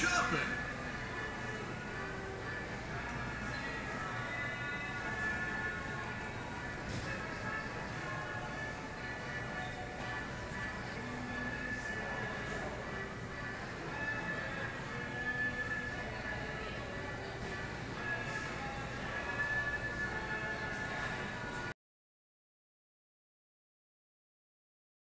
shopping.